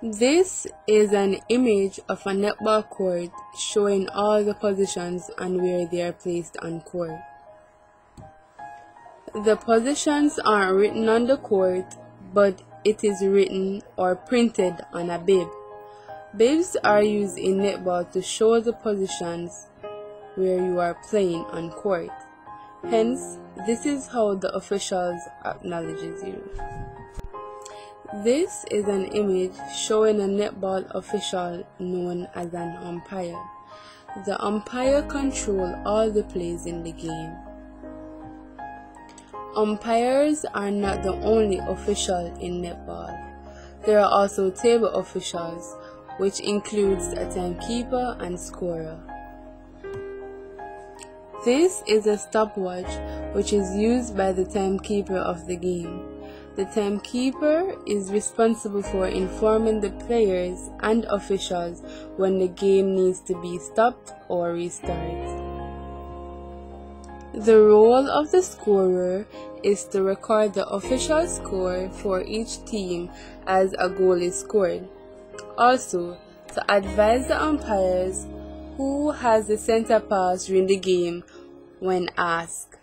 This is an image of a netball court showing all the positions and where they are placed on court. The positions aren't written on the court, but it is written or printed on a bib. Bibs are used in netball to show the positions where you are playing on court. Hence, this is how the officials acknowledges you. This is an image showing a netball official known as an umpire. The umpire controls all the plays in the game. Umpires are not the only official in netball. There are also table officials, which includes a timekeeper and scorer. This is a stopwatch which is used by the timekeeper of the game. The timekeeper is responsible for informing the players and officials when the game needs to be stopped or restarted. The role of the scorer is to record the official score for each team as a goal is scored. Also, to advise the umpires who has the center pass during the game when asked.